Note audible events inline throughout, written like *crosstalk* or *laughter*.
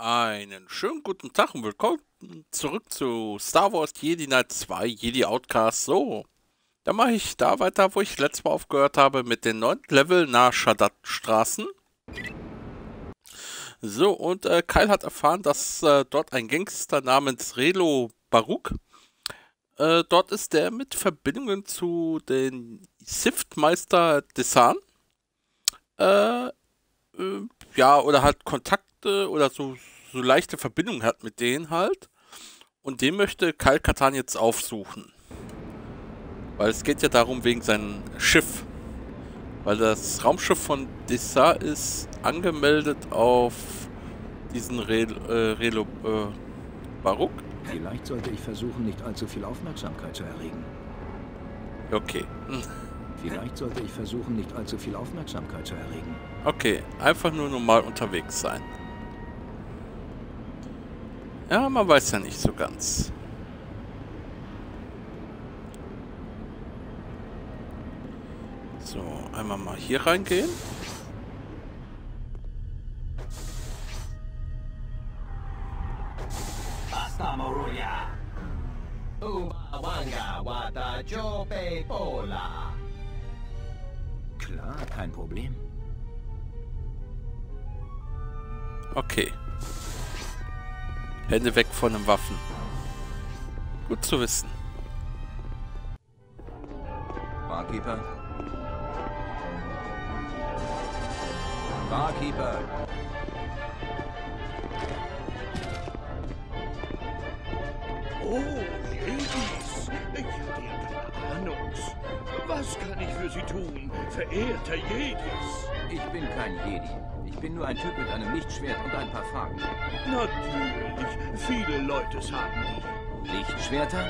Einen schönen guten Tag und willkommen zurück zu Star Wars Jedi Knight 2 Jedi Outcast. So, dann mache ich da weiter, wo ich letztes Mal aufgehört habe, mit den neuen Level nach Shadat-Straßen. So, und äh, Kyle hat erfahren, dass äh, dort ein Gangster namens Relo Baruch, äh, dort ist der mit Verbindungen zu den Siftmeister Desan. Äh, äh, ja, oder hat Kontakte oder so, so leichte Verbindungen hat mit denen halt. Und den möchte Kyle Katan jetzt aufsuchen. Weil es geht ja darum, wegen seinem Schiff. Weil das Raumschiff von Dessa ist angemeldet auf diesen Re äh, Relo äh, Baruch. Vielleicht sollte ich versuchen, nicht allzu viel Aufmerksamkeit zu erregen. Okay. *laughs* Vielleicht sollte ich versuchen, nicht allzu viel Aufmerksamkeit zu erregen. Okay, einfach nur normal unterwegs sein. Ja, man weiß ja nicht so ganz. So, einmal mal hier reingehen. Klar, kein Problem. Okay. Hände weg von den Waffen. Gut zu wissen. Barkeeper? Barkeeper! Oh, Jedis. Ich hatte ja keine Ahnung. Was kann ich für Sie tun, verehrter Jedis? Ich bin kein Jedi. Ich bin nur ein Typ mit einem Lichtschwert und ein paar Fragen. Natürlich, viele Leute haben die. Lichtschwerter?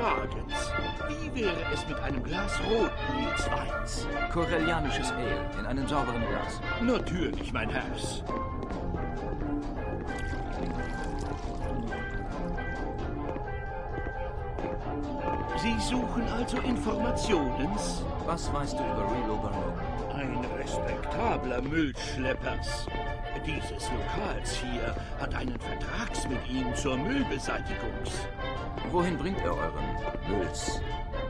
Fragen's. Wie wäre es mit einem Glas roten Weins? Korellianisches Ale in einem sauberen Glas. Natürlich, mein Herz. Sie suchen also Informationen? Was weißt du über Relo Baruch? Respektabler Müllschleppers. Dieses Lokals hier hat einen Vertrags mit ihm zur Müllbeseitigung. Wohin bringt er euren Mülls?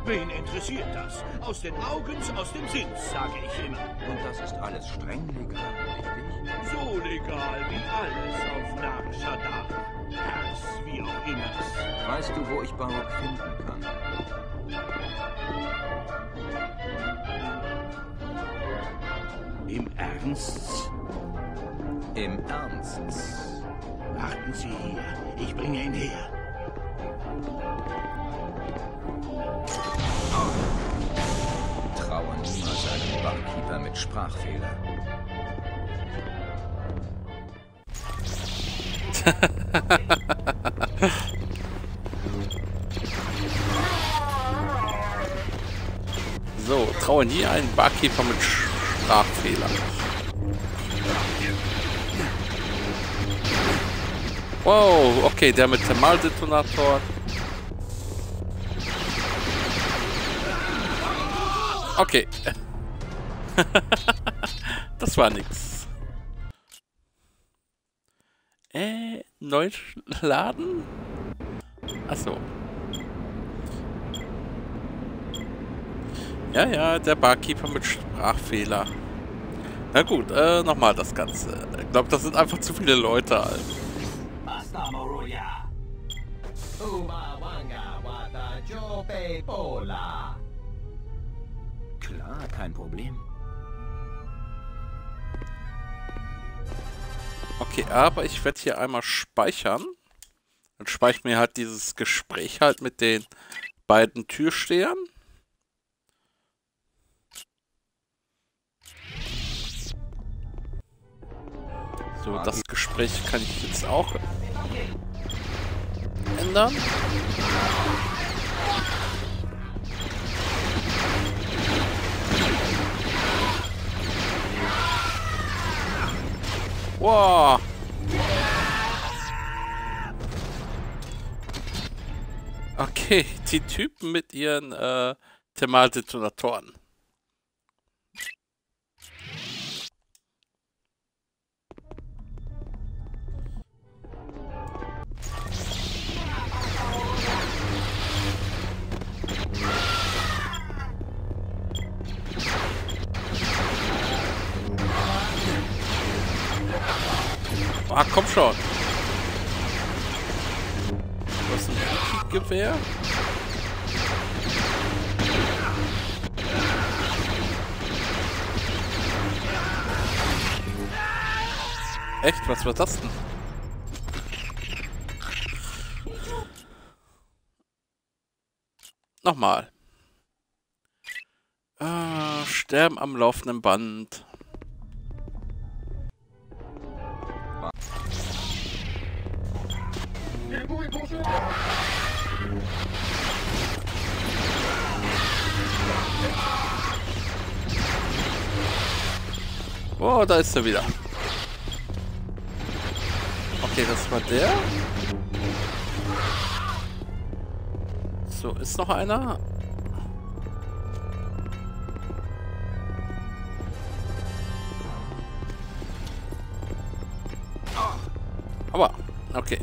Wen interessiert das? Aus den Augen, aus dem Sinn, sage ich immer. Und das ist alles streng legal, richtig? So legal wie alles auf Nar Shaddaa. Herz, wie auch immer. Weißt du, wo ich Baruch finden kann? Im Ernst? Im Ernst? Warten Sie hier, ich bringe ihn her. Traue niemals einem Barkeeper mit Sprachfehler. *laughs* So, traue nie einen Barkeeper mit Sprachfehler. Wow, okay, der mit Thermaldetonator. Okay. *laughs* das war nix. Äh, neu laden? Achso. Ja, ja, der Barkeeper mit Sprachfehler. Na gut, äh, nochmal das Ganze. Ich glaube, das sind einfach zu viele Leute. Halt. Pola. Klar, kein Problem. Okay, aber ich werde hier einmal speichern. Dann speichere ich mir halt dieses Gespräch halt mit den beiden Türstehern. So, das Gespräch kann ich jetzt auch ändern. Wow. Okay, die Typen mit ihren äh, Thermaldetonatoren. Ah, komm schon. Du hast ein Gewehr. Echt? Was war das denn? Nochmal. Ah, sterben am laufenden Band. Oh, da ist er wieder. Okay, das war der. So, ist noch einer? Aber, okay.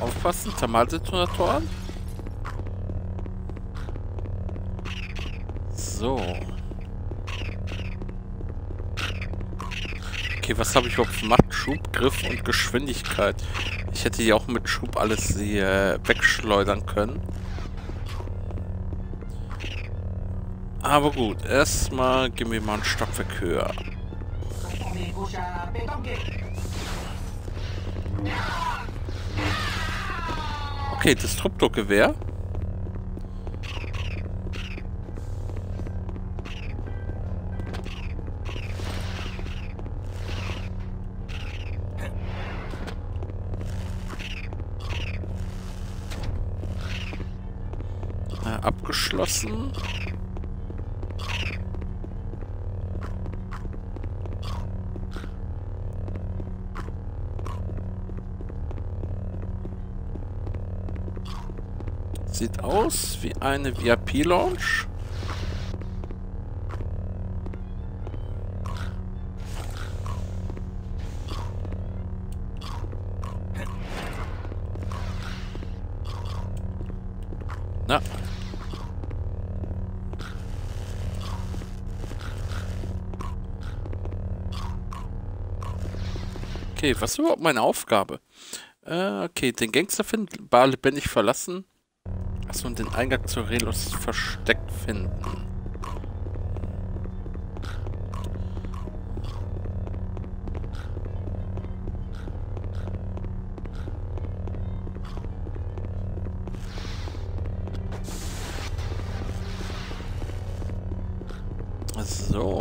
Aufpassen, Thermaldetonatoren. So. Okay, was habe ich überhaupt für Macht? Schub, Griff und Geschwindigkeit. Ich hätte hier auch mit Schub alles hier wegschleudern können. Aber gut, erstmal gehen wir mal ein Stockwerk höher. Okay, Disruptor-Gewehr. Äh, abgeschlossen. Sieht aus wie eine VIP-Lounge. Na. Okay, was ist überhaupt meine Aufgabe? Äh, okay, den Gangster finden, Bar lebendig verlassen. Achso, und den Eingang zur Relos Versteck finden. So.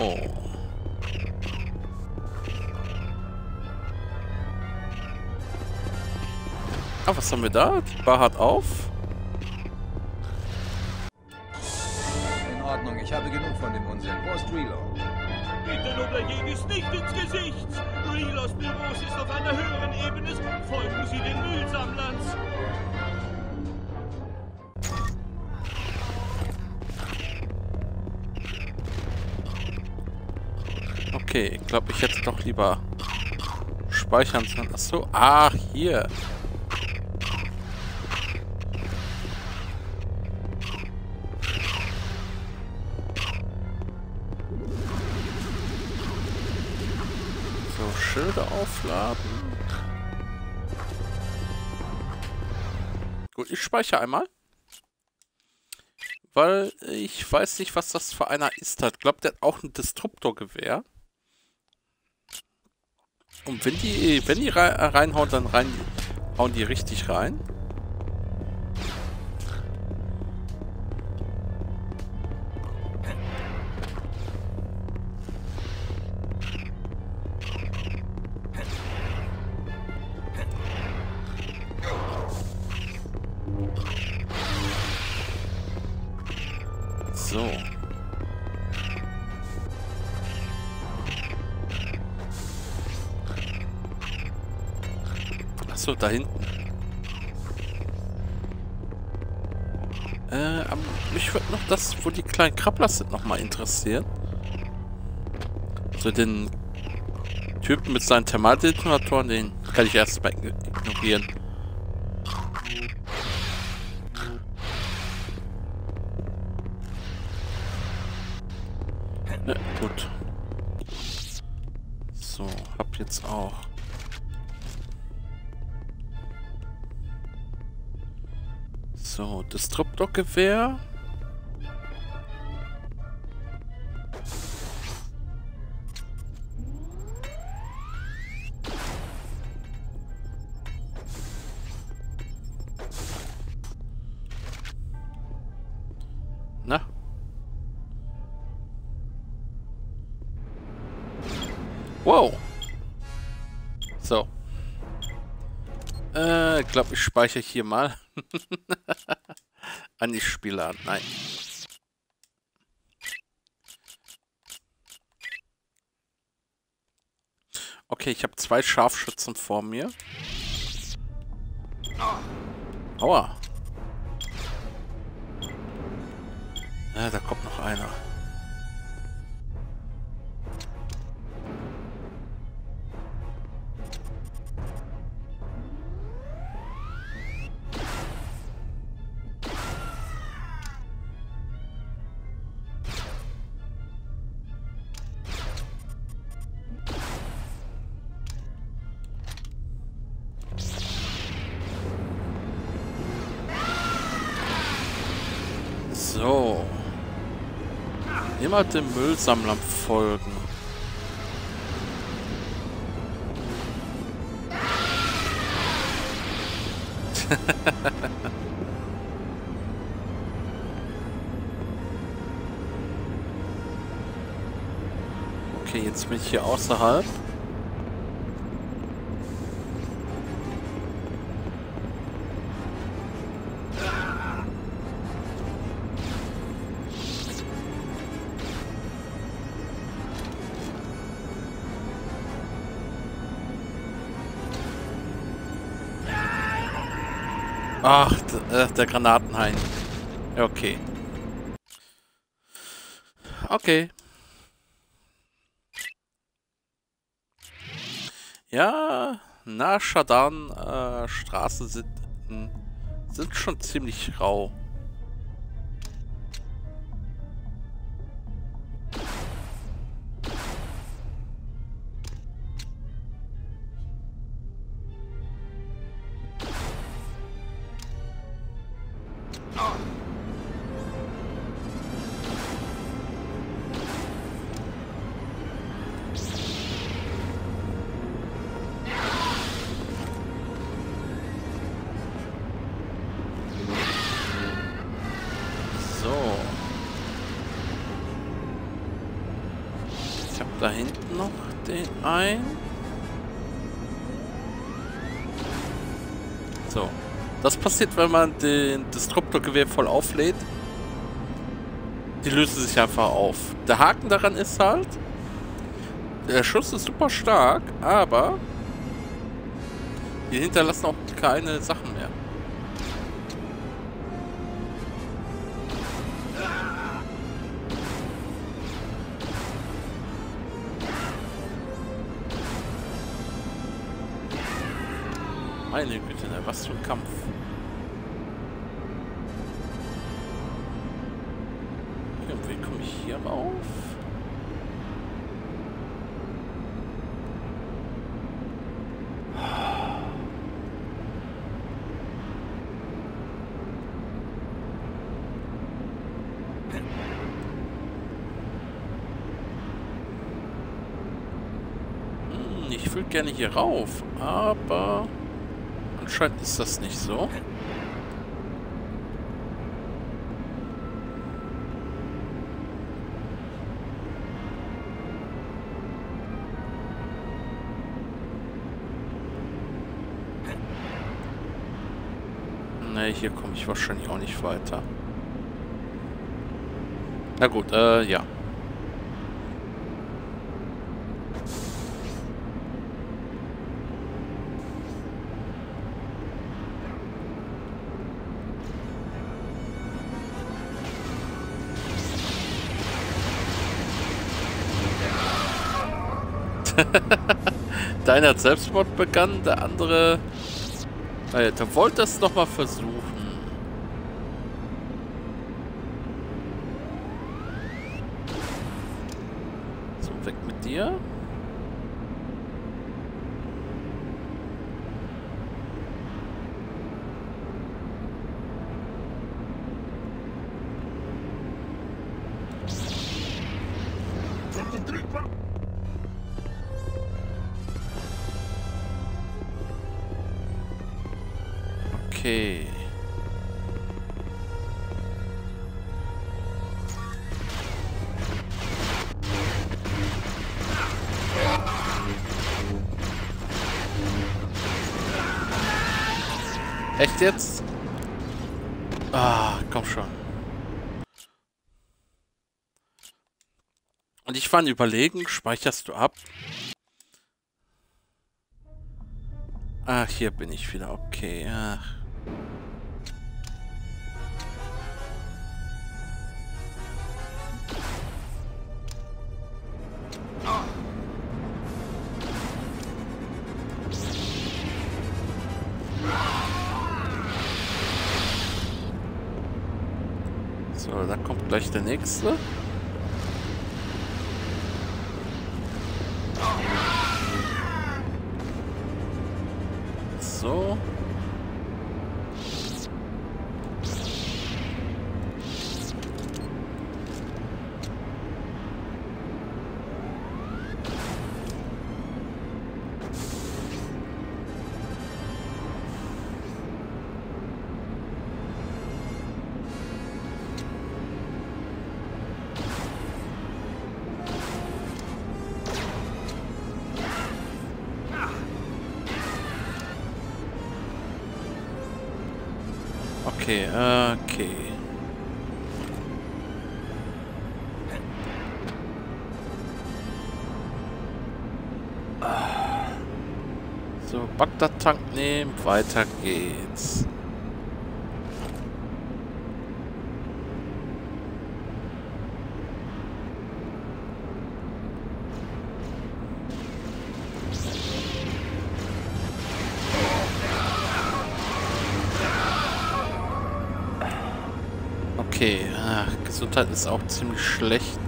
Ah, was haben wir da? Die Bar hat auf. Hätte doch lieber speichern sollen. Achso, ach, hier. So, Schilder aufladen. Gut, ich speichere einmal. Weil ich weiß nicht, was das für einer ist. Ich glaube, der hat auch ein Destruktorgewehr. Und wenn die, wenn die rei- reinhauen, dann rein, hauen die richtig rein. Achso, da hinten. Äh, aber mich würde noch das, wo die kleinen Krabbler sind, nochmal interessieren. So den Typen mit seinen Thermaldetonatoren, den kann ich erstmal ignorieren. So, Disruptor-Gewehr. Na? Wow. So. Äh, glaube, ich speichere hier mal. *laughs* An die Spieler. Nein. Okay, ich habe zwei Scharfschützen vor mir. Aua. Ja, da kommt noch einer. Immer dem Müllsammler folgen. *laughs* okay, jetzt bin ich hier außerhalb. Ach, äh, der Granatenhain. Okay. Okay. Ja, na, Shadan, äh, Straßen sind, hm, sind schon ziemlich rau. Passiert, wenn man den Disruptorgewehr voll auflädt. Die lösen sich einfach auf. Der Haken daran ist halt, der Schuss ist super stark, aber die hinterlassen auch keine Sachen mehr. Meine Güte, ne, was für ein Kampf. Gerne hier rauf, aber anscheinend ist das nicht so. Ne, hier komme ich wahrscheinlich auch nicht weiter. Na gut, äh, ja. *laughs* Deiner hat Selbstmord begangen, der andere... Naja, der wollte es nochmal versuchen. weg mit dir. In Überlegen, speicherst du ab? Ach, hier bin ich wieder. Okay, ach. So, da kommt gleich der nächste. Bagdad-Tank nehmen, weiter geht's. Okay, ach, Gesundheit ist auch ziemlich schlecht.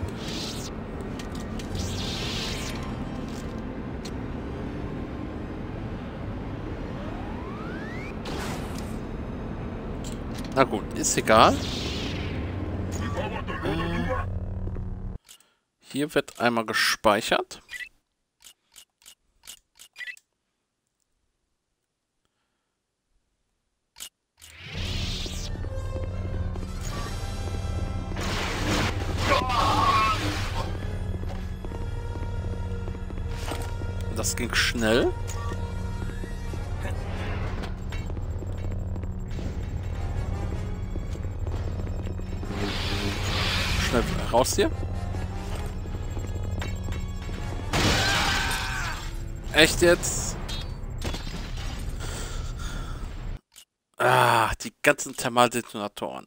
Ist egal. Äh, hier wird einmal gespeichert. Das ging schnell. Raus hier. Echt jetzt? Ah, die ganzen Thermaldetonatoren.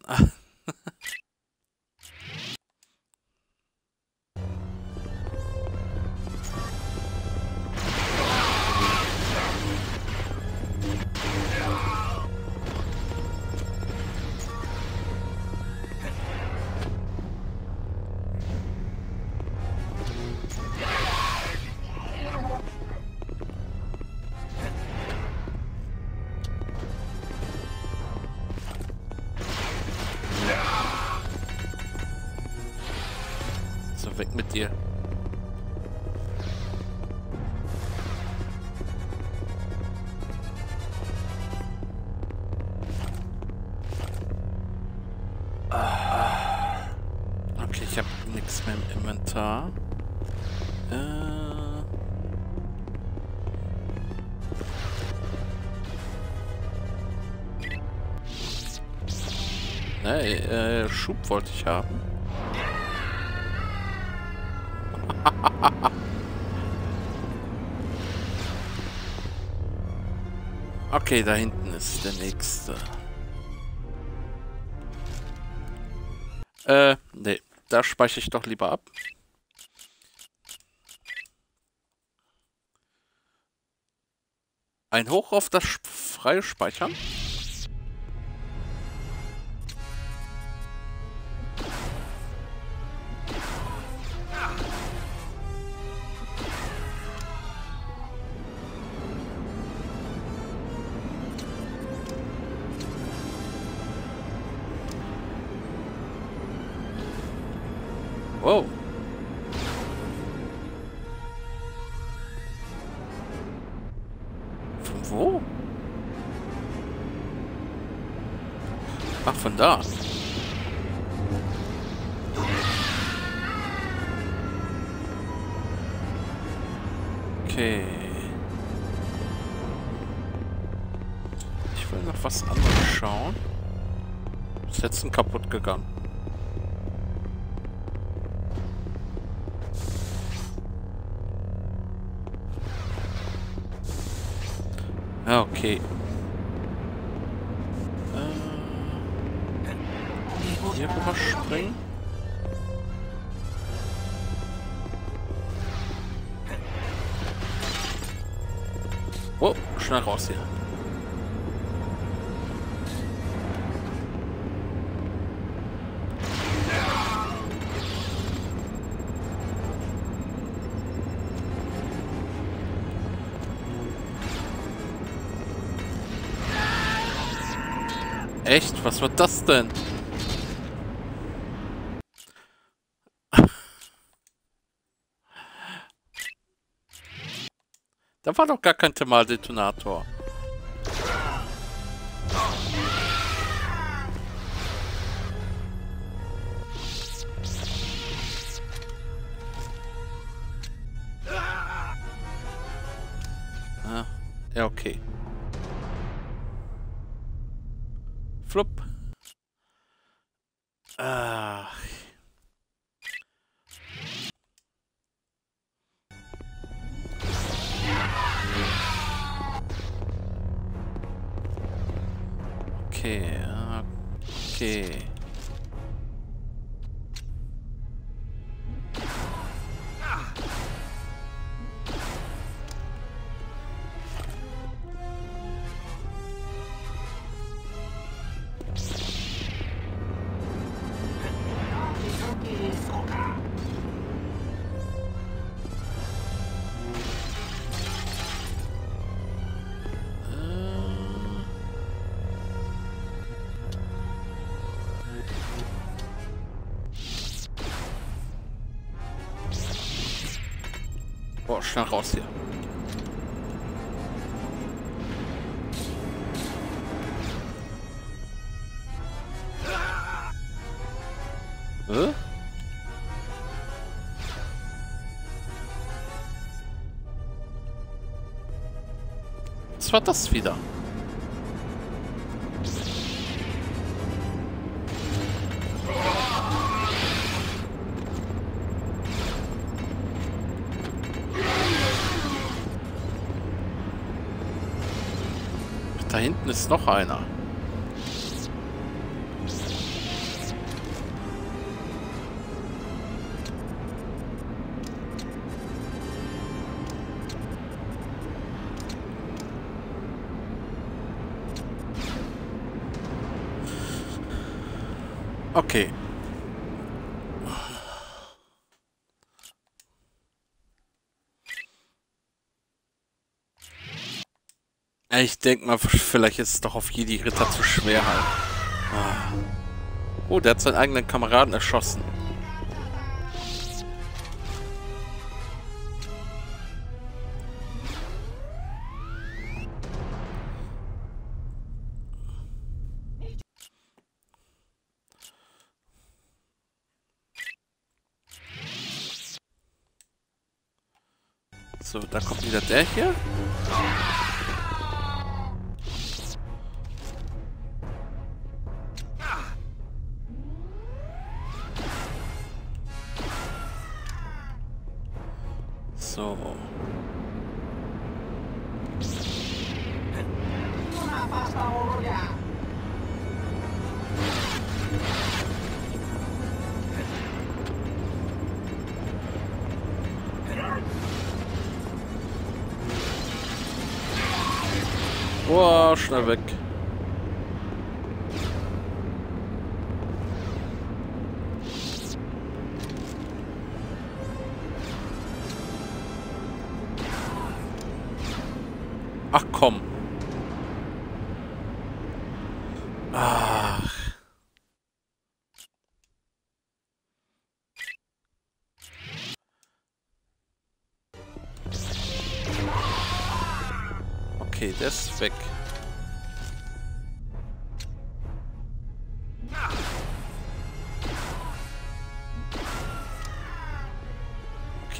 Nee, äh, Schub wollte ich haben. *laughs* Okay, da hinten ist der nächste. Äh, nee. Da speichere ich doch lieber ab. Ein Hoch auf das freie Speichern. Ach, Was war das denn? *laughs* Da war doch gar kein Thermaldetonator. Flop. Ach. Schnell raus hier. Hä? Was war das wieder? Ist noch einer. Ich denke mal, vielleicht ist es doch auf Jedi Ritter zu schwer halt. Ah. Oh, der hat seinen eigenen Kameraden erschossen. So, da kommt wieder der hier. So. Boah, schnell weg.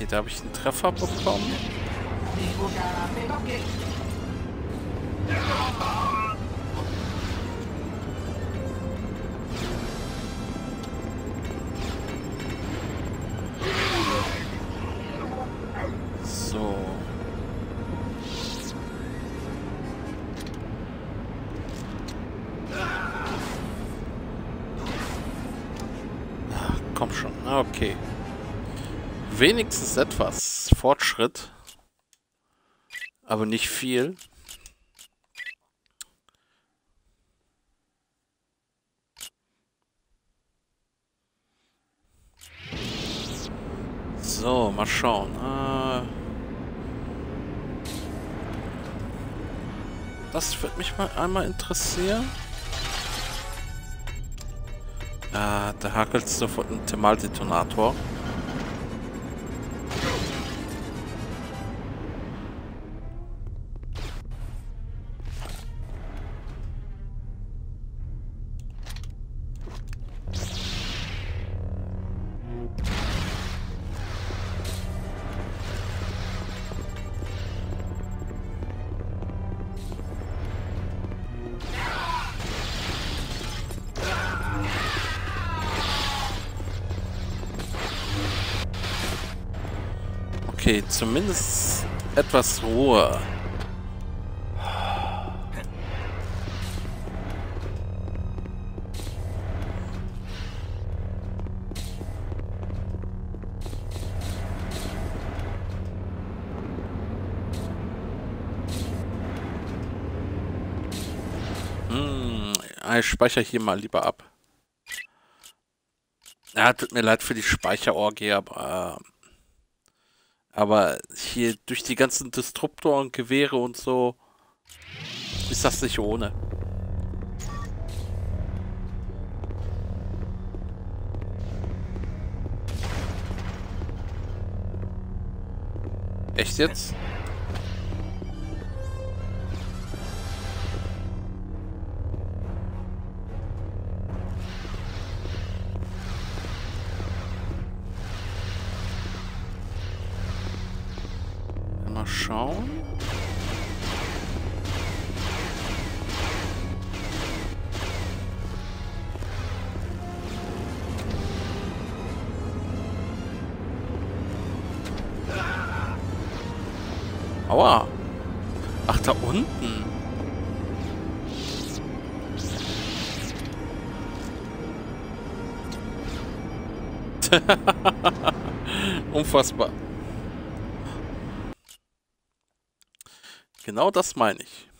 Okay, da habe ich einen Treffer bekommen. Wenigstens etwas Fortschritt. Aber nicht viel. So, mal schauen. Äh, das wird mich mal einmal interessieren. Ah, da hakelt sofort ein Thermaldetonator. Okay, zumindest etwas Ruhe. Hm, ich speichere hier mal lieber ab. Ja, tut mir leid für die Speicherorgie, aber... äh, aber hier durch die ganzen Disruptoren, Gewehre und so ist das nicht ohne. Echt jetzt? Schauen. Aua. Ach, da unten. *laughs* Unfassbar. Genau das meine ich.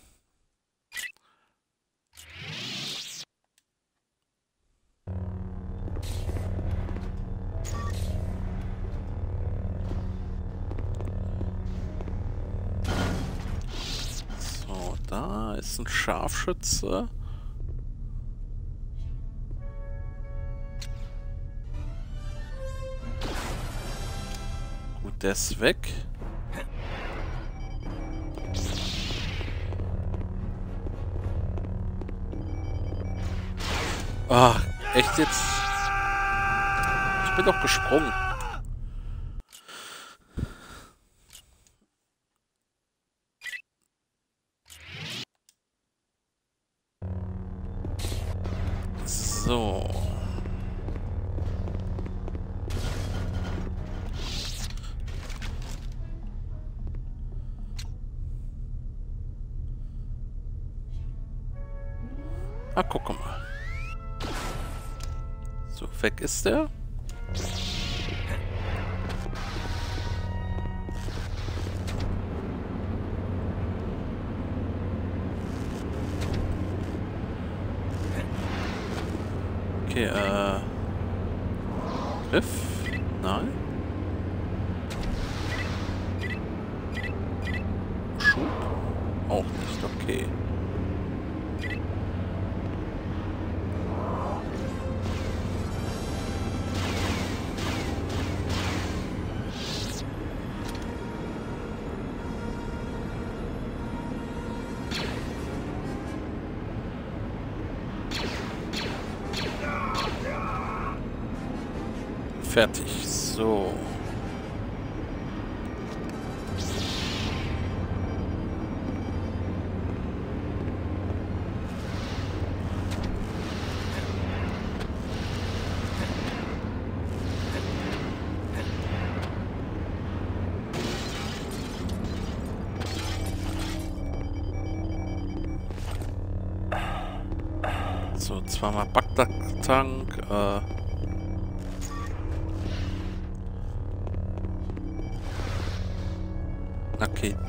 So, da ist ein Scharfschütze. Gut, der ist weg. Ah, echt jetzt? Ich bin doch gesprungen. So. Ah, guck mal. Weg ist der.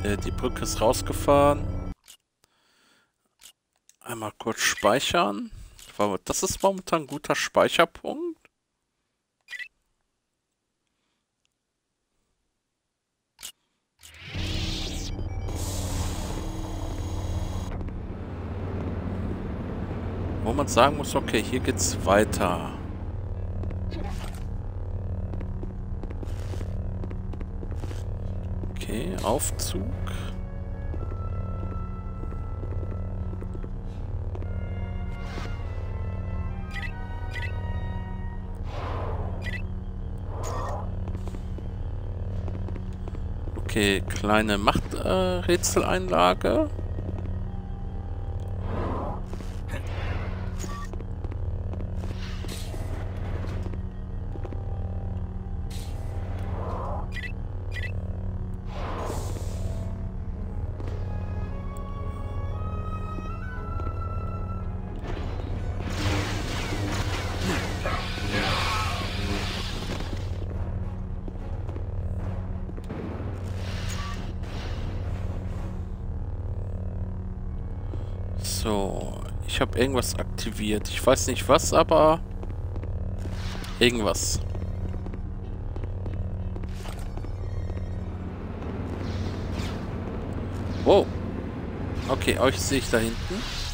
Äh, die Brücke ist rausgefahren. Einmal kurz speichern. Das ist momentan ein guter Speicherpunkt. Wo man sagen muss, okay, hier geht's weiter. Okay, Aufzug. Okay, kleine Machträtseleinlage. Äh, habe irgendwas aktiviert. Ich weiß nicht was, aber irgendwas. Oh. Okay, euch sehe ich da hinten.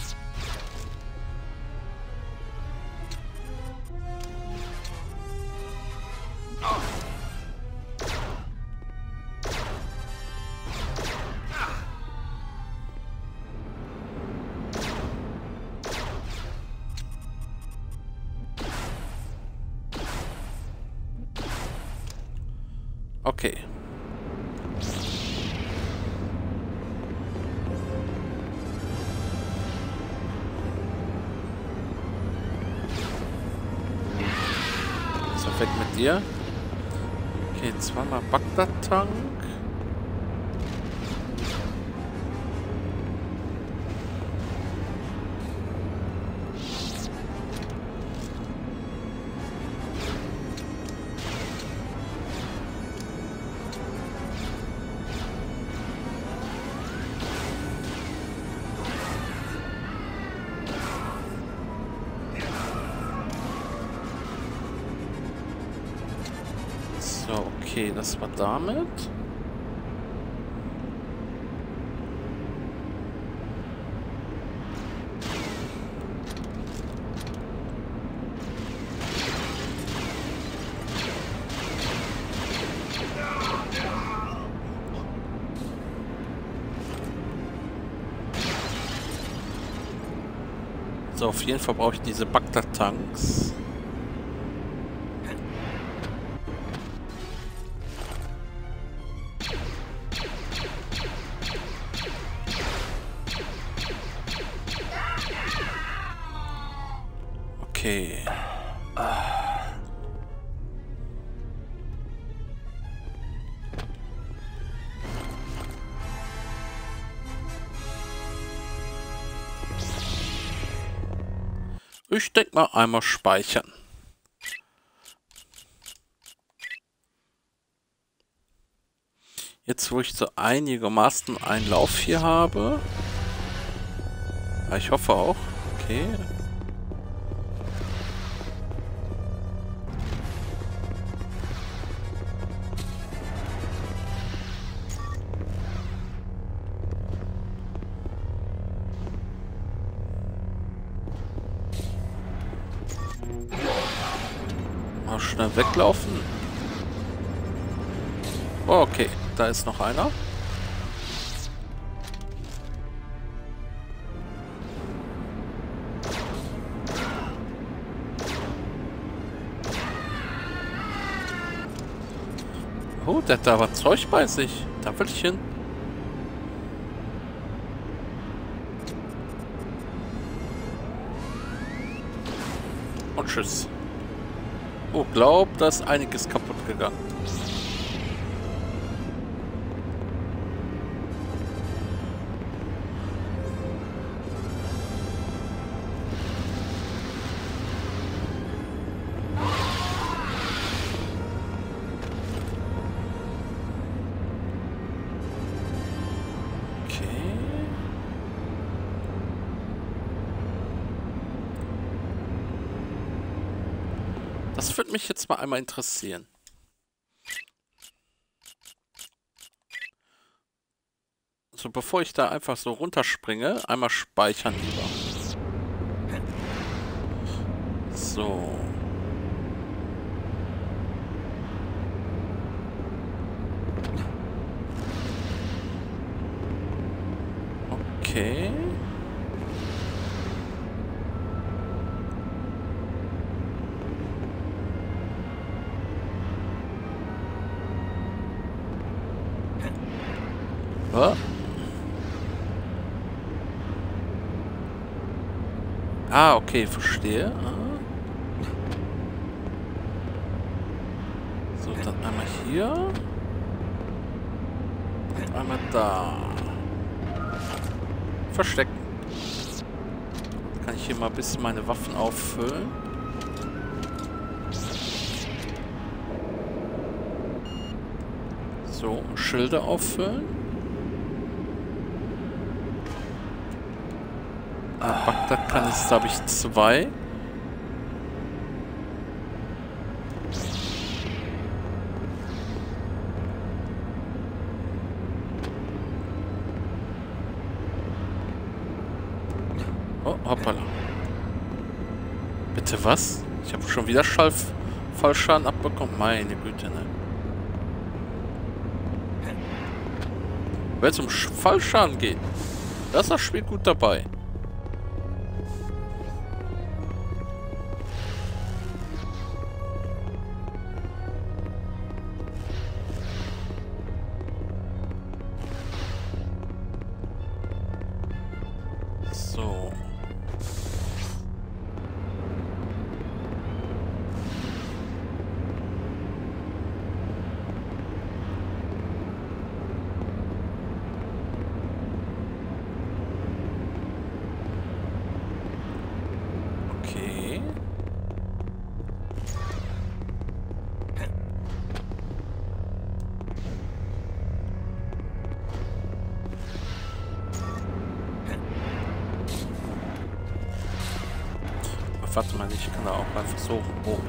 War damit. So, auf jeden Fall brauche ich diese Bagdad-Tanks. Okay. Ich denke mal einmal speichern. Jetzt, wo ich so einigermaßen einen Lauf hier habe. Ja, ich hoffe auch. Okay. Schnell weglaufen. Oh, okay, da ist noch einer. Oh, der hat da aber Zeug bei sich. Da will ich hin. Und tschüss. Oh, glaub, da ist einiges kaputt gegangen. Mal einmal interessieren. So, bevor ich da einfach so runterspringe, einmal speichern lieber. So. Okay. Ah. Ah, okay, verstehe. Ah. So, dann einmal hier. Und einmal da. Verstecken. Kann ich hier mal ein bisschen meine Waffen auffüllen. So, Schilde auffüllen. Bagdad-Kanister habe ich zwei. Oh, hoppala. Bitte was? Ich habe schon wieder Schallf Fallschaden abbekommen. Meine Güte, ne? Wenn es um Sch Fallschaden geht, da ist das Spiel gut dabei.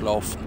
So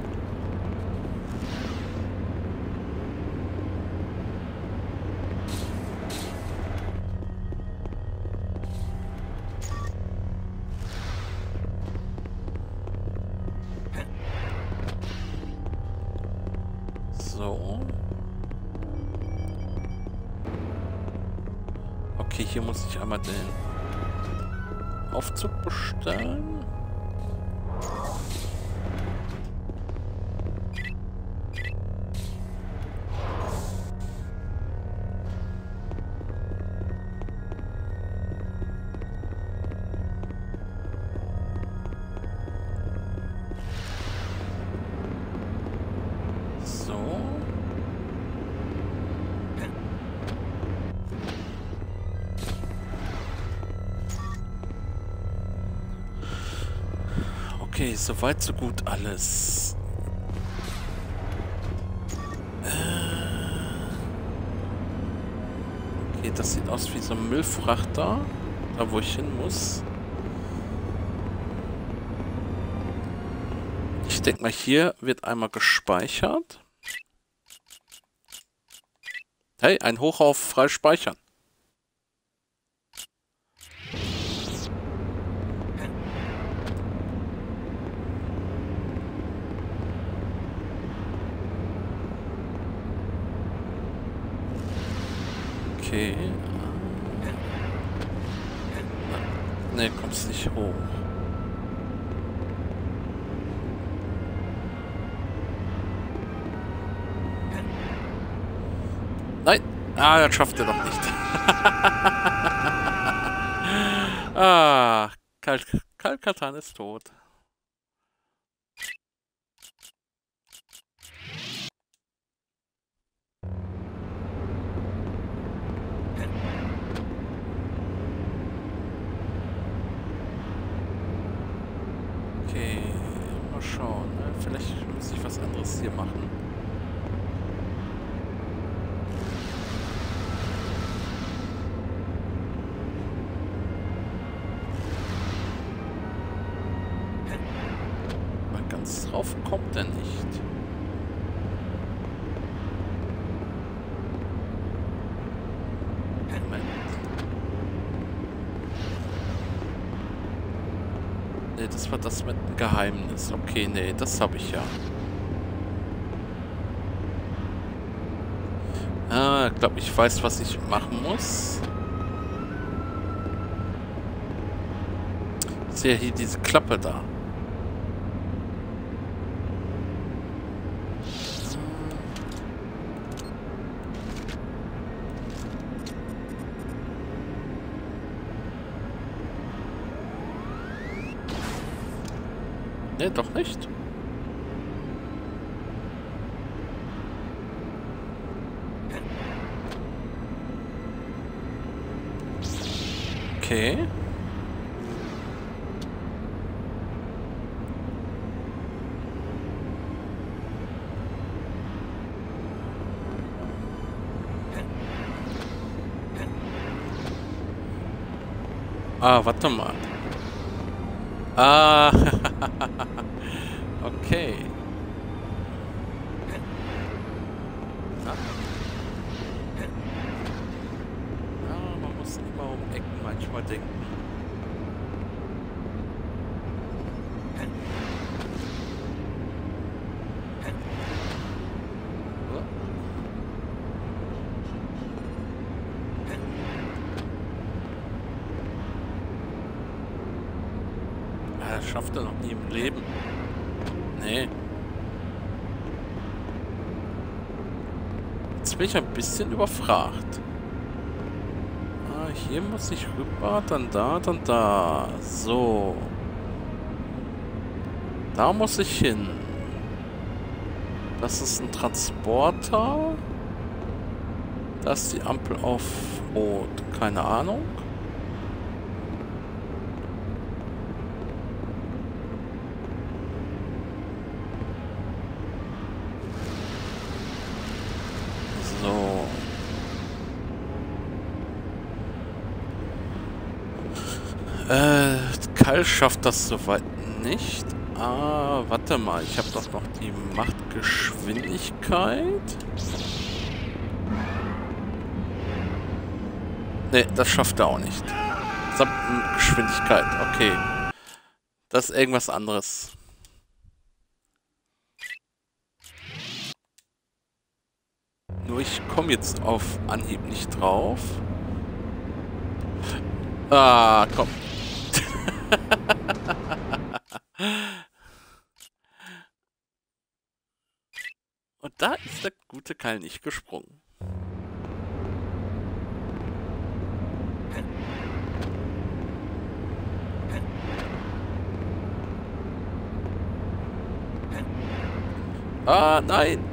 Soweit so gut alles. Äh. Okay, das sieht aus wie so ein Müllfrachter. Da wo ich hin muss. Ich denke mal, hier wird einmal gespeichert. Hey, ein Hoch auf frei speichern. Okay. Ne, kommst nicht hoch. Ah, das schafft er doch nicht. *laughs* ah, Kal Kalkatan ist tot. Okay, mal schauen. ne? Vielleicht muss ich was anderes hier machen. Mal ganz drauf kommt er nicht. Moment. Nee, das war das mit dem Geheimnis. Okay, nee, das habe ich ja. Ah, ich glaube, ich weiß, was ich machen muss. Ich sehe hier diese Klappe da. Warte mal. Ah, *laughs* bin ich ein bisschen überfragt. Ah, hier muss ich rüber, dann da, dann da. So. Da muss ich hin. Das ist ein Transporter. Da ist die Ampel auf Rot. Keine Ahnung. So. Äh, Kall schafft das soweit nicht. Ah, warte mal. Ich habe doch noch die Machtgeschwindigkeit. Ne, das schafft er auch nicht. Geschwindigkeit, okay. Das ist irgendwas anderes. Nur ich komme jetzt auf Anhieb nicht drauf. Ah, komm. *laughs* Und da ist der gute Kerl nicht gesprungen. Ah, nein.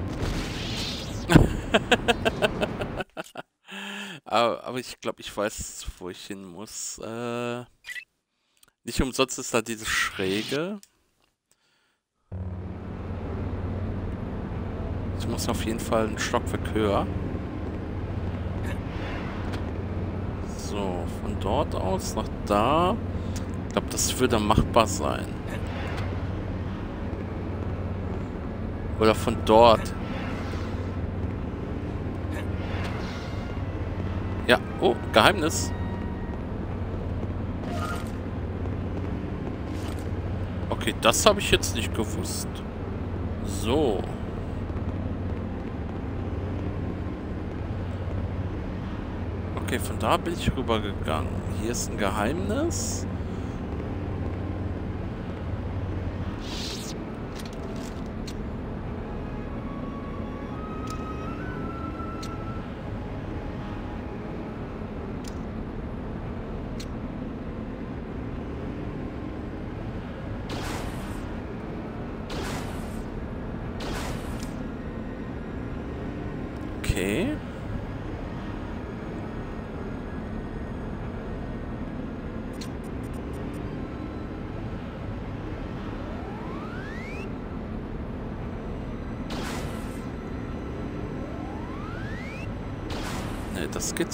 *laughs* aber, aber ich glaube, ich weiß, wo ich hin muss. Äh, nicht umsonst ist da diese Schräge. Ich muss auf jeden Fall ein Stockwerk höher. So, von dort aus nach da. Ich glaube, das würde machbar sein. Oder von dort. Ja, oh, Geheimnis. Okay, das habe ich jetzt nicht gewusst. So. Okay, von da bin ich rübergegangen. Hier ist ein Geheimnis.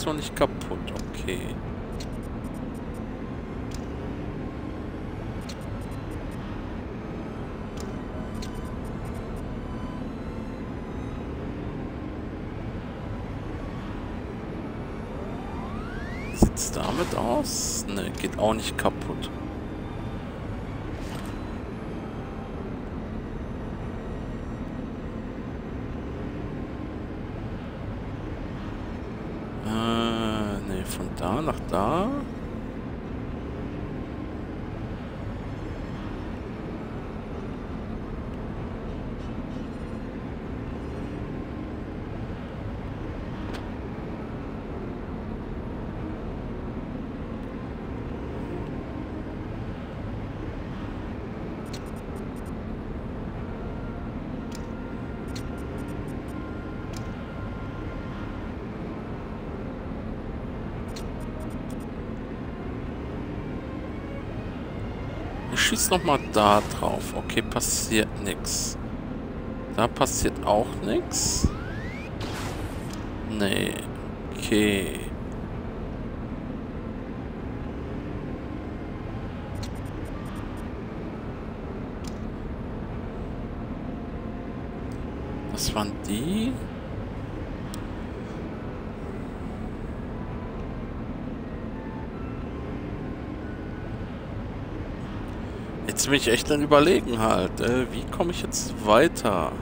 So nicht kaputt. Okay. Sieht's damit aus? Ne, geht auch nicht kaputt. Äh, ne, von da nach da. Schieß noch mal da drauf. Okay, passiert nichts. Da passiert auch nichts. Nee. Okay. Was waren die? Jetzt bin echt dann überlegen halt. Äh, wie komme ich jetzt weiter?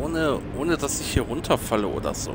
Ohne, ohne dass ich hier runterfalle oder so.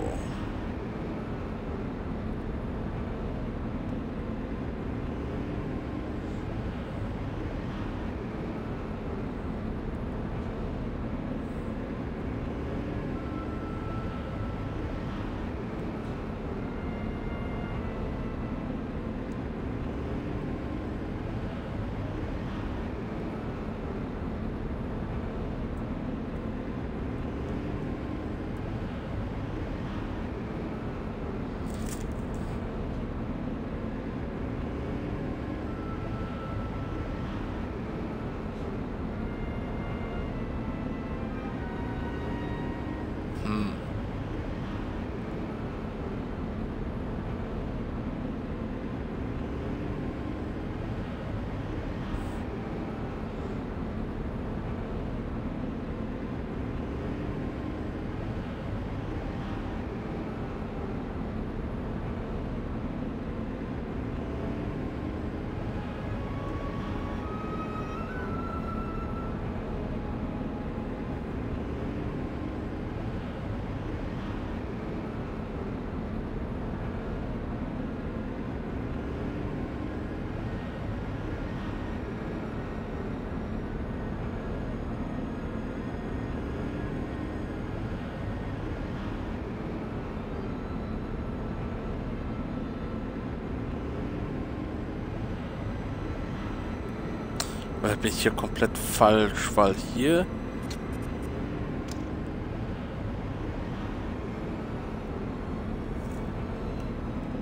Oder bin ich hier komplett falsch, weil hier...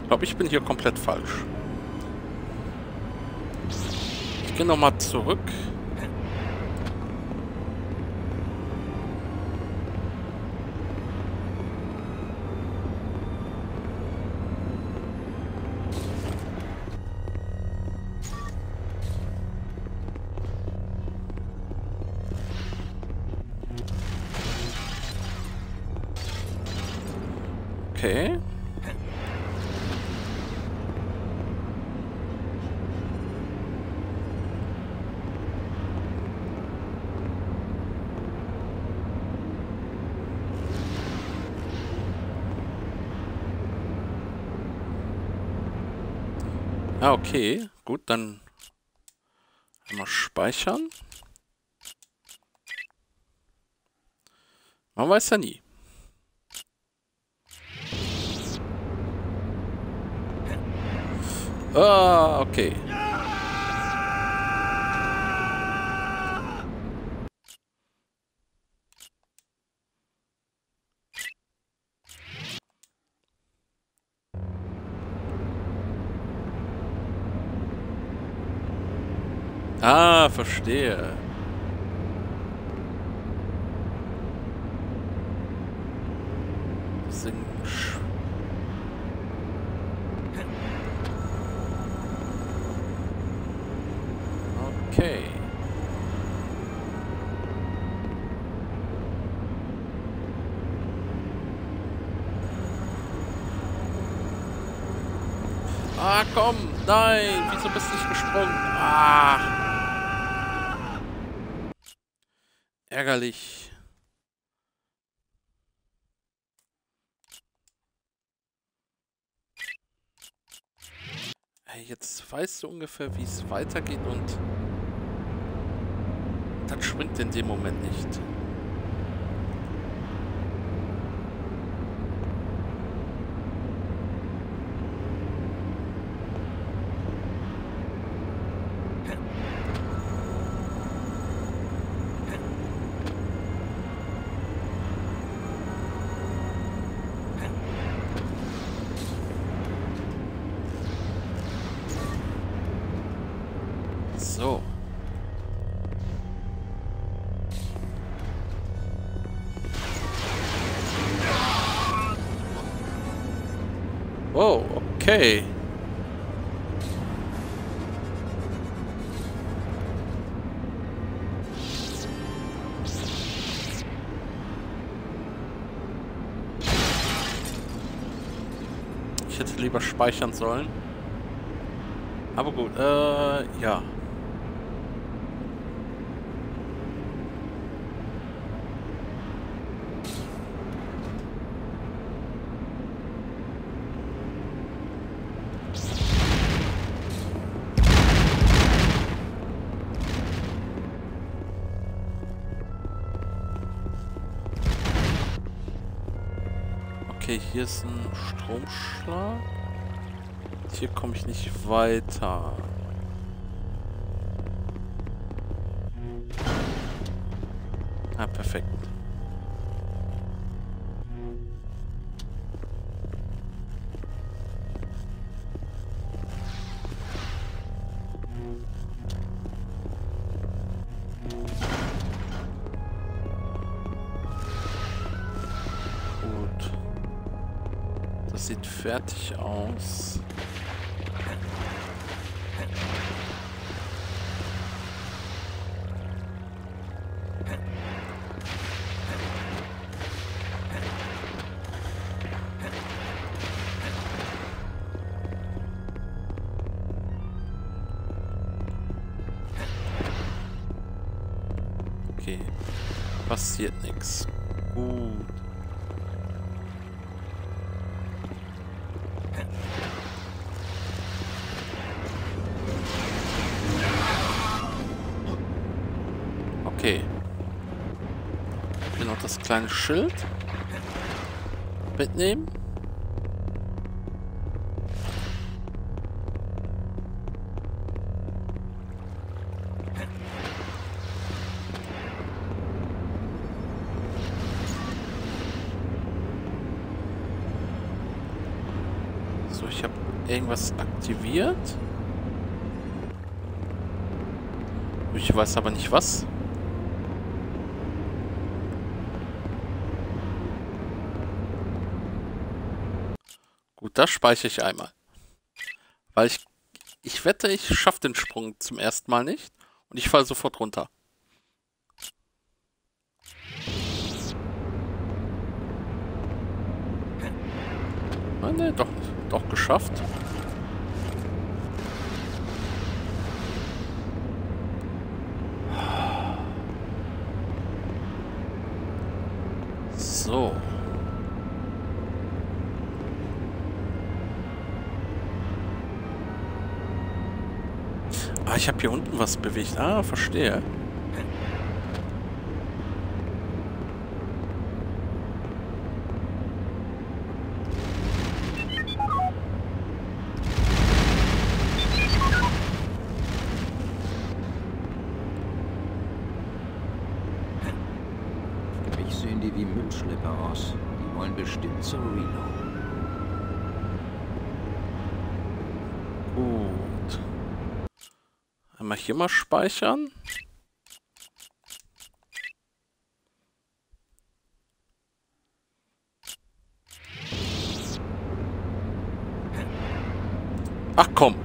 Ich glaube, ich bin hier komplett falsch. Ich gehe nochmal zurück. Okay. Gut, dann einmal speichern. Man weiß ja nie. Ah, okay. Ah, verstehe. Ah, komm! Nein! Wieso bist du nicht gesprungen? Ah! Ärgerlich. Jetzt weißt du ungefähr, wie es weitergeht und dann springt in dem Moment nicht. Okay. Ich hätte lieber speichern sollen. Aber gut, äh, ja. Hier ist ein Stromschlag. Hier komme ich nicht weiter. Fertig aus. Okay. Passiert nichts. Gut. Hier noch das kleine Schild. Mitnehmen. So, ich habe irgendwas aktiviert. Ich weiß aber nicht was. Das speichere ich einmal. Weil ich, ich wette, ich schaffe den Sprung zum ersten Mal nicht. Und ich falle sofort runter. Ah, ne, doch, doch geschafft. So. Ah, ich habe hier unten was bewegt. Ah, verstehe. Mal speichern. Ach komm.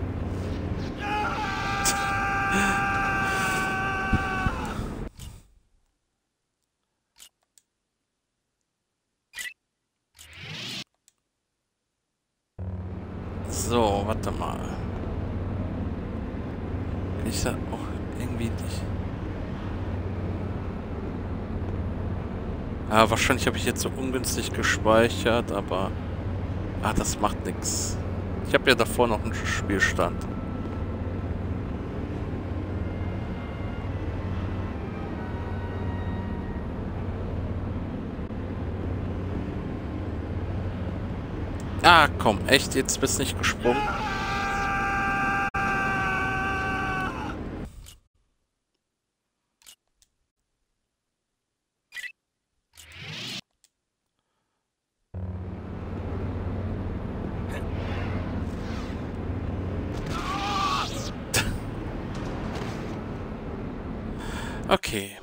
So, warte mal. Ich da auch irgendwie nicht... Ah, wahrscheinlich habe ich jetzt so ungünstig gespeichert, aber... Ah, das macht nichts. Ich habe ja davor noch einen Spielstand. Ah, komm, echt, jetzt bist nicht gesprungen. Okay.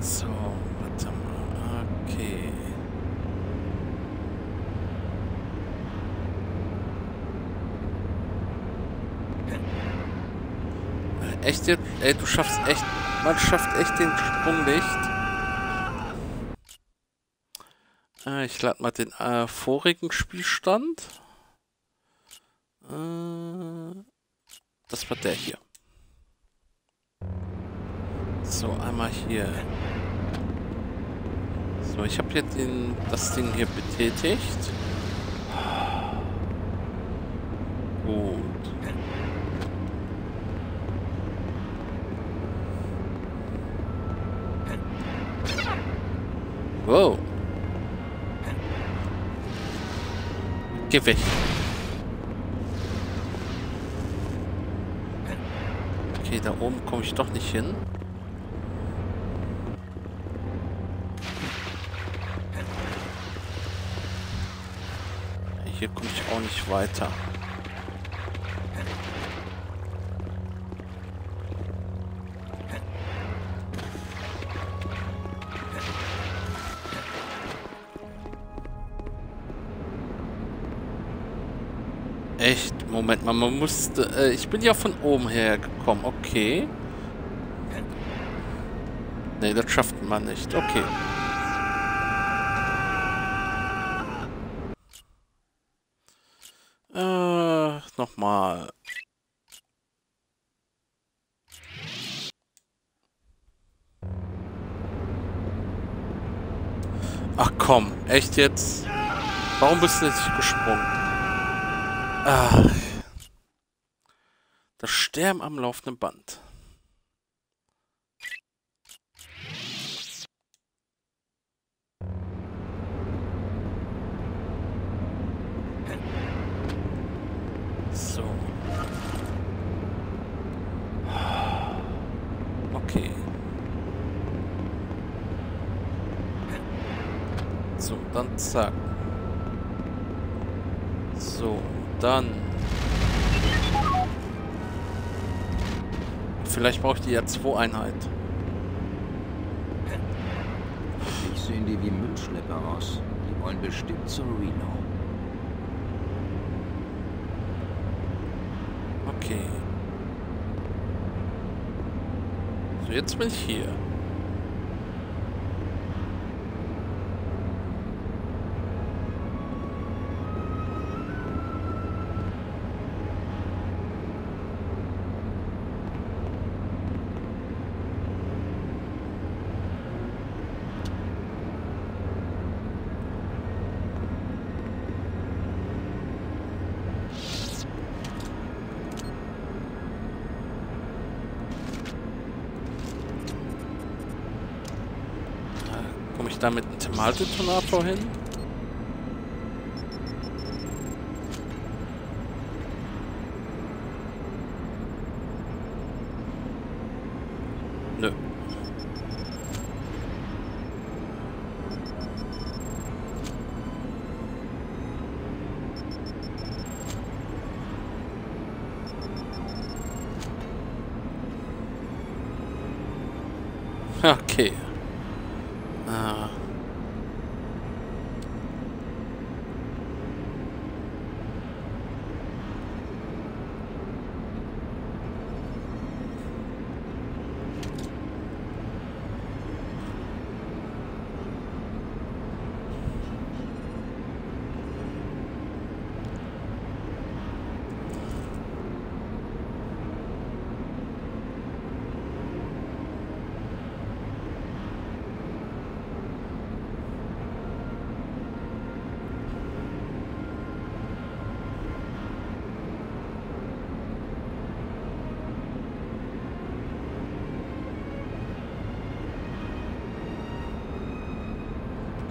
So, warte mal. Okay. Jetzt? Ey, du schaffst echt. Man schafft echt den Sprung nicht. Äh, ich lade mal den äh, vorigen Spielstand. Äh, das war der hier. So, einmal hier. So, ich habe jetzt den, das Ding hier betätigt. Gut. Wow. Geh weg. Okay, da oben komme ich doch nicht hin. Hier komme ich auch nicht weiter. Moment mal, man musste... Äh, ich bin ja von oben her gekommen. Okay. Nee, das schafft man nicht. Okay. Äh, nochmal. Ach komm, echt jetzt? Warum bist du nicht gesprungen? Ach. Das Sterben am laufenden Band. So. Okay. So, dann zack. So, dann. Vielleicht brauche ich die ja 2 Einheit. Ich sehen die wie Müllschlepper aus. Die wollen bestimmt zur Reno. Okay. So, jetzt bin ich hier. Komme ich da mit einem Thermaldetonator hin? Nö. Okay. Ah.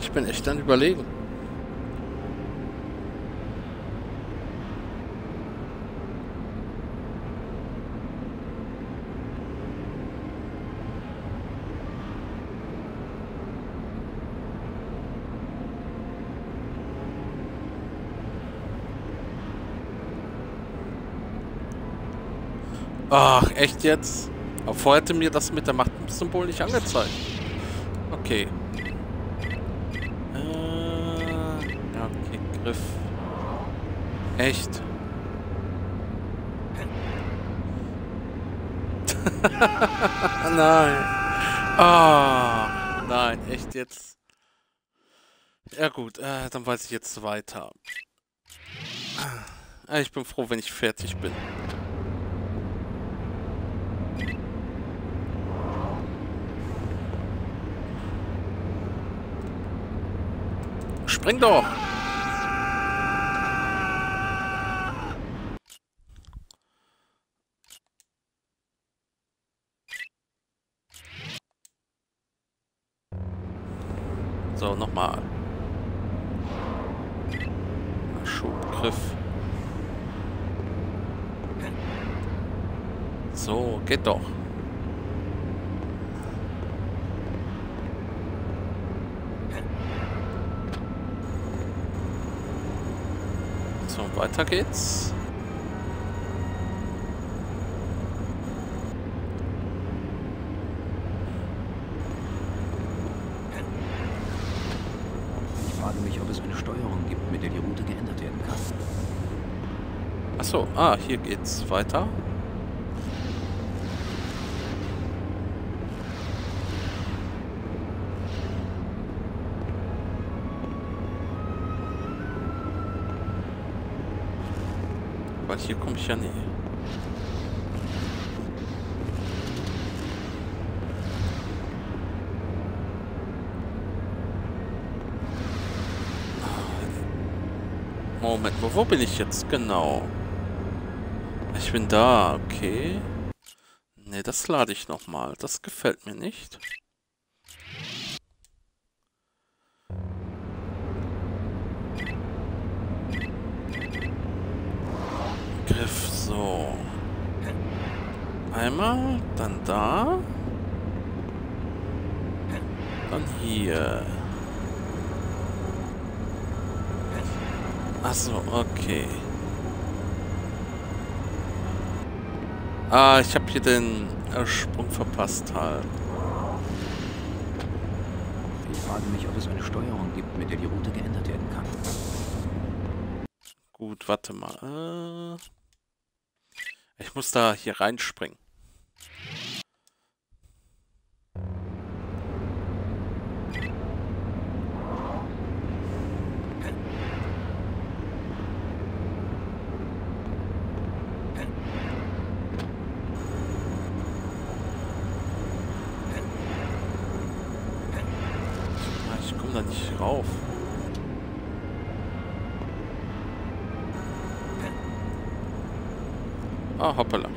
Ich bin echt dann überlegen. Ach, echt jetzt? Aber vorher hätte mir das mit der Machtsymbol nicht angezeigt. Okay. Äh, ja, okay, Griff. Echt? *laughs* nein. Ah, nein, echt jetzt. Ja gut, äh, dann weiß ich jetzt weiter. Ah, ich bin froh, wenn ich fertig bin. Spring doch! So, nochmal. Schubgriff. So, geht doch. So, weiter geht's. Ich frage mich, ob es eine Steuerung gibt, mit der die Route geändert werden kann. Achso, ah, hier geht's weiter. Weil hier komme ich ja nie. Moment, wo bin ich jetzt genau? Ich bin da, okay. Ne, das lade ich nochmal. Das gefällt mir nicht. Griff, so. Einmal, dann da. Dann hier. Achso, okay. Ah, ich habe hier den äh, Sprung verpasst halt. Ich frage mich, ob es eine Steuerung gibt, mit der die Route geändert werden kann. Gut, warte mal. Äh, ich muss da hier reinspringen. Ah, Ich komme da nicht rauf. Ah, hoppala.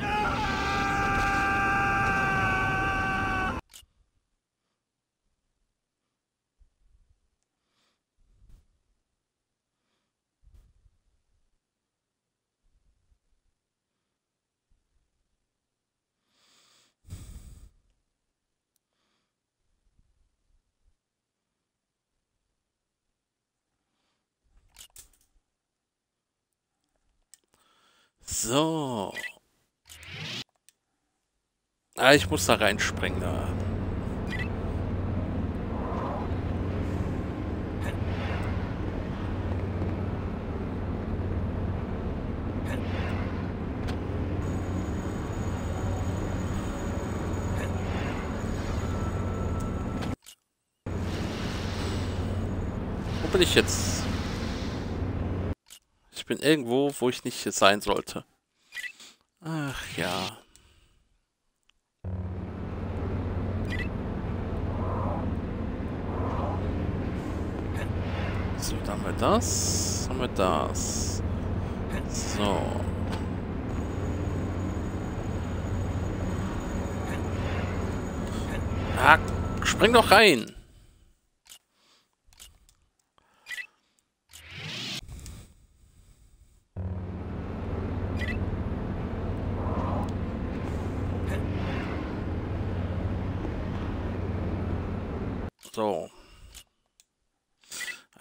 So. Ah, ich muss da reinspringen. Da. Wo bin ich jetzt? Ich bin irgendwo, wo ich nicht sein sollte. Ach ja. Haben wir das. Haben wir das. So. Ah, spring doch rein. So.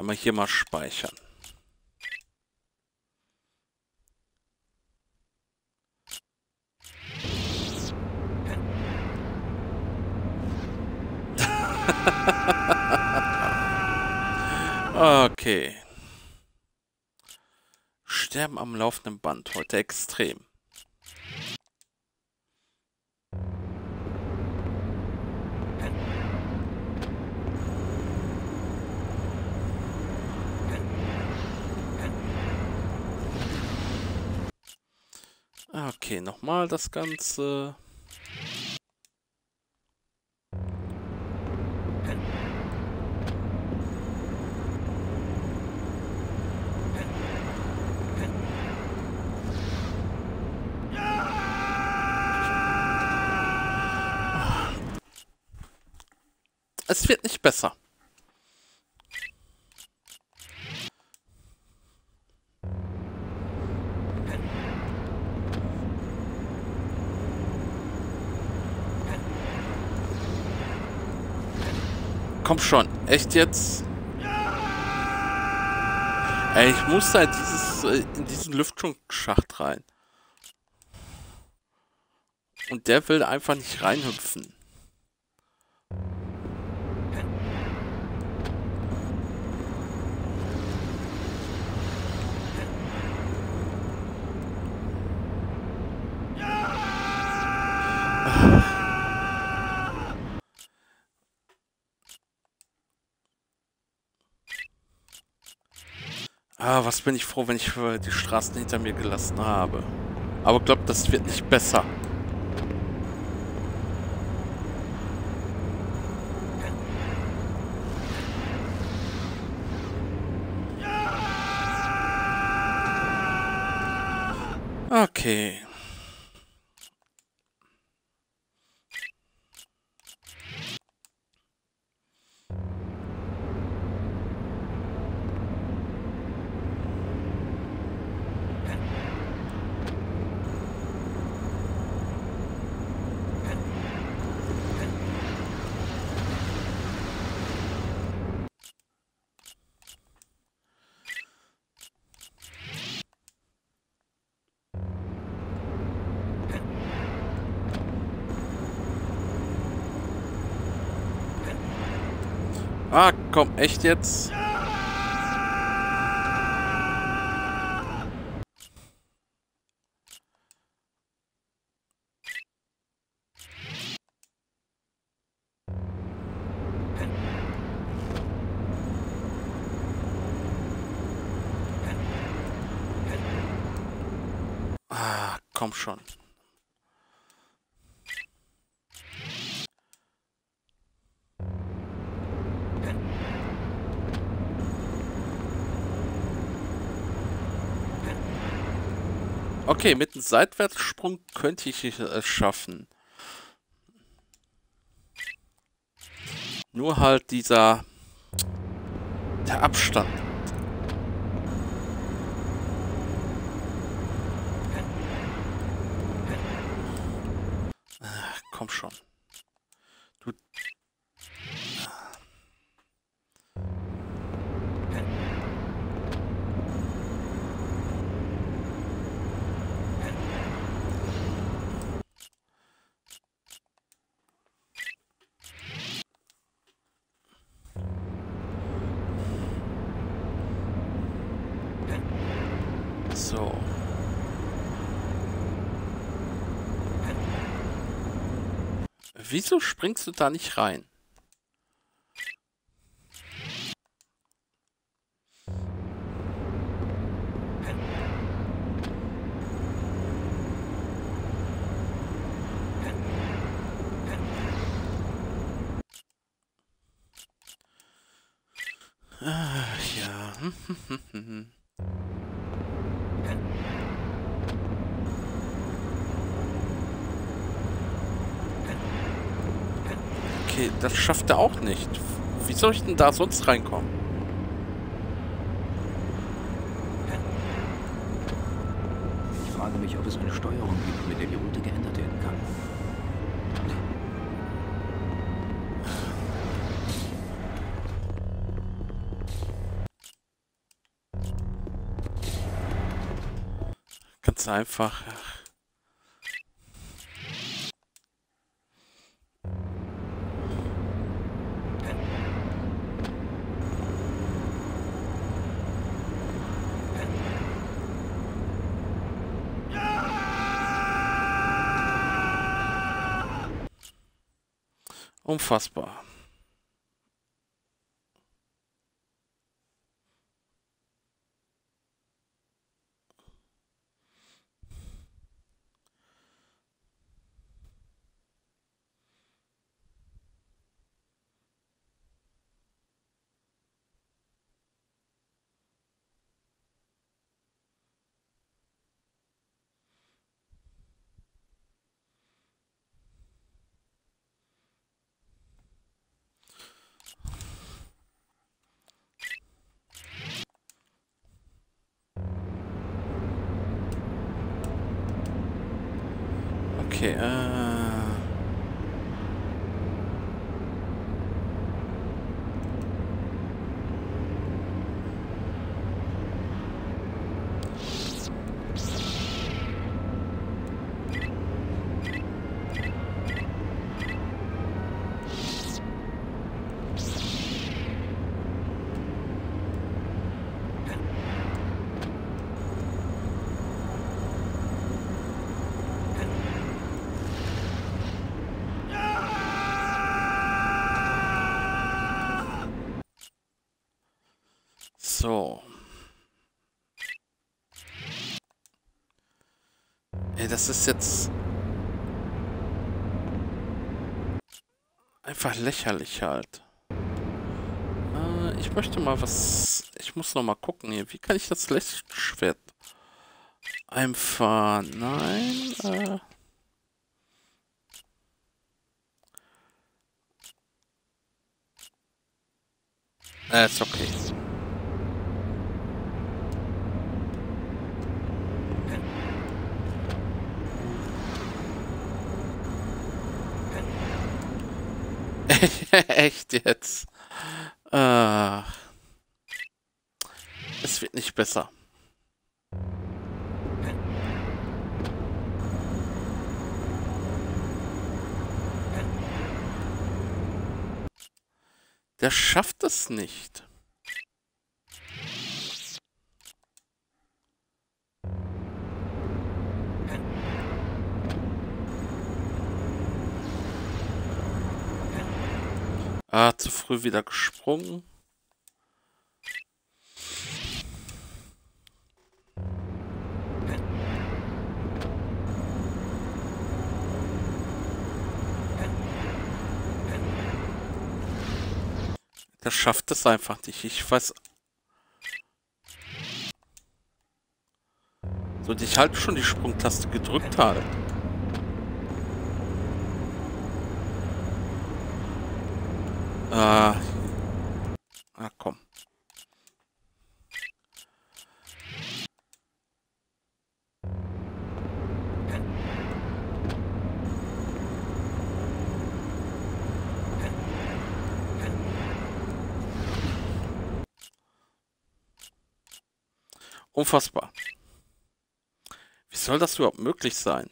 Einmal hier mal speichern. *laughs* okay. Sterben am laufenden Band. Heute extrem. Okay, nochmal das Ganze. Es wird nicht besser. Komm schon, echt jetzt? Ey, ich muss da dieses, äh, in diesen Lüftungsschacht rein. Und der will einfach nicht reinhüpfen. Ah, was bin ich froh, wenn ich die Straßen hinter mir gelassen habe. Aber glaubt, das wird nicht besser. Okay. Ah, komm, echt jetzt? Ah, komm schon. Okay, mit einem Seitwärtssprung könnte ich es schaffen. Nur halt dieser... Der Abstand. So. Wieso springst du da nicht rein? Ah, *laughs* das schafft er auch nicht. Wie soll ich denn da sonst reinkommen? Ich frage mich, ob es eine Steuerung gibt, mit der die Route geändert werden kann. Ganz einfach. Unfassbar. Okay, äh... So. Ey, das ist jetzt... Einfach lächerlich halt. Äh, ich möchte mal was... Ich muss noch mal gucken hier. Wie kann ich das Lichtschwert einfahren? Nein, äh... Äh, ist okay. *laughs* Echt jetzt? Äh, es wird nicht besser. Der schafft es nicht. Ah, zu früh wieder gesprungen. Der schafft es einfach nicht. Ich weiß. So, ich halt schon die Sprungtaste gedrückt habe. Ah. Ah, komm. Unfassbar. Wie soll das überhaupt möglich sein?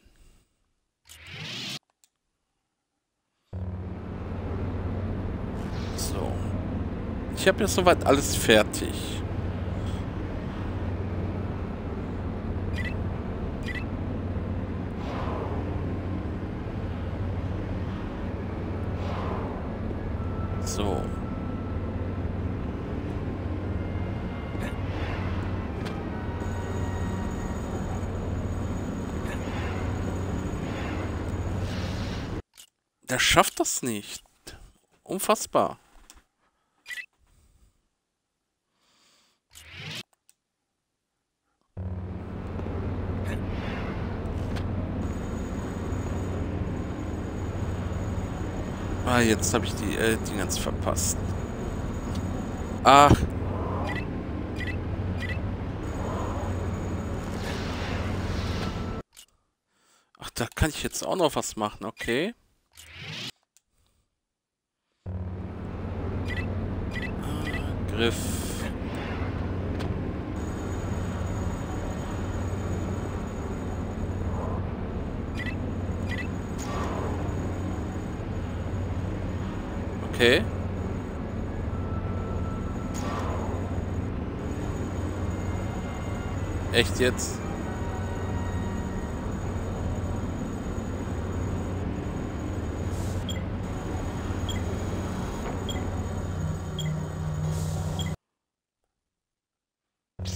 So. Ich habe jetzt soweit alles fertig. So. Der schafft das nicht. Unfassbar. Jetzt habe ich die, äh, die ganz verpasst. Ach. Ach, da kann ich jetzt auch noch was machen, okay. Ah, Griff. Okay. Echt jetzt?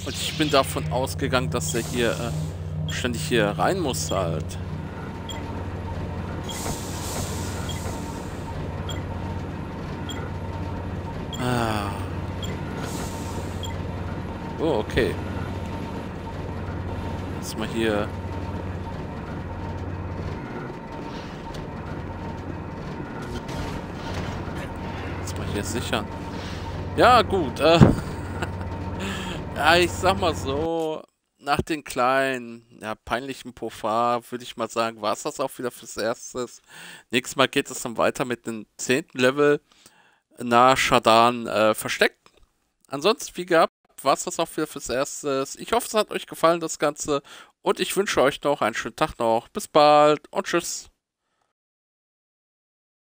Und ich bin davon ausgegangen, dass er hier äh, ständig hier rein muss halt. Okay. Jetzt mal hier. Jetzt mal hier sichern. Ja, gut. Äh. *laughs* ja, ich sag mal so. Nach den kleinen, ja, peinlichen Pofar, würde ich mal sagen, war es das auch wieder fürs Erste. Nächstes Mal geht es dann weiter mit dem zehnten Level nach Shadan äh, versteckt. Ansonsten, wie gehabt, war es das auch wieder fürs Erste. Ich hoffe, es hat euch gefallen, das Ganze. Und ich wünsche euch noch einen schönen Tag noch. Bis bald und tschüss.